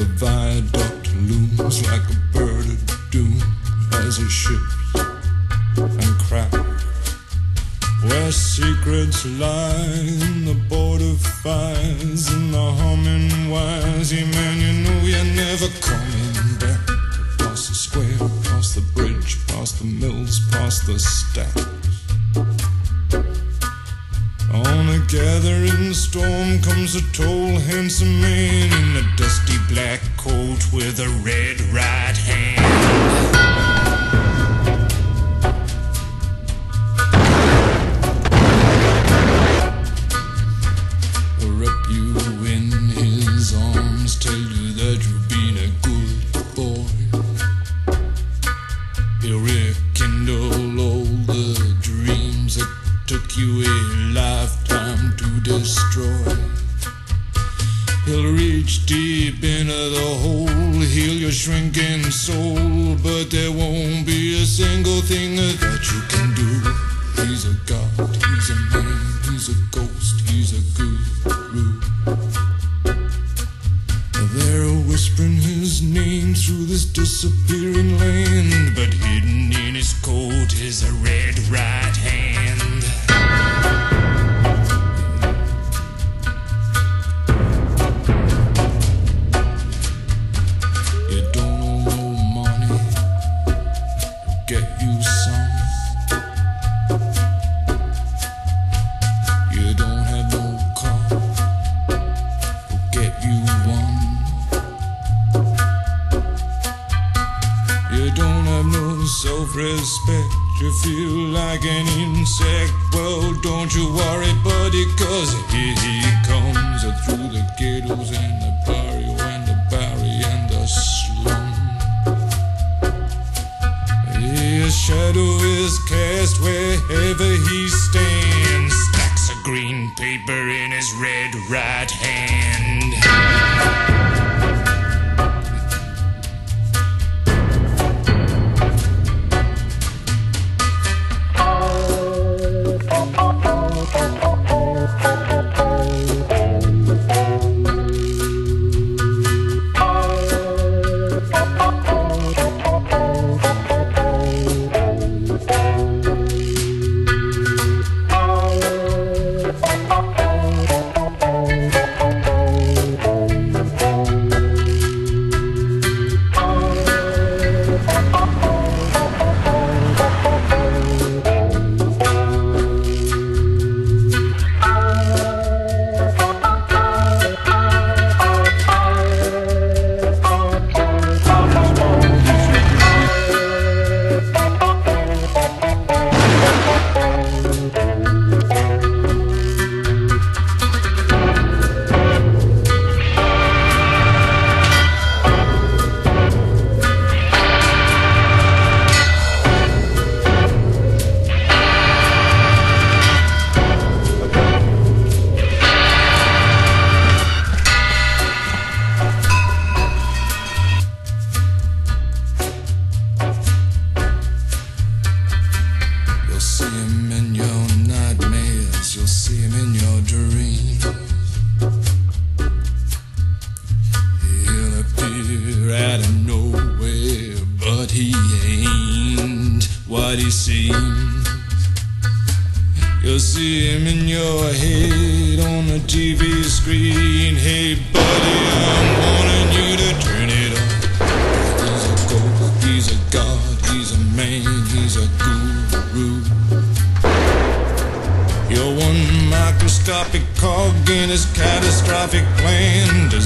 the viaduct looms like a bird of doom as it ships and cracks. Where secrets lie in the border fires and the humming wires. Yeah, man, you know you're never coming back. Past the square, past the bridge, past the mills, past the stack. Gathering storm comes a tall, handsome man in a dusty black coat with a red right hand. Wrap you in his arms, tell destroy. He'll reach deep into the hole, heal your shrinking soul, but there won't be a single thing that you can do. He's a god, he's a man, he's a no self-respect. You feel like an insect. Well, don't you worry, buddy, cause here he comes uh, through the ghettos and the barrio and the barry and the slum. His shadow is cast wherever he stands. Stacks of green paper in his red right hand. What he seems. You'll see him in your head on the TV screen. Hey, buddy, I'm warning you to turn it off. He's a ghost, he's a god, he's a man, he's a guru. You're one microscopic cog in his catastrophic plan, designed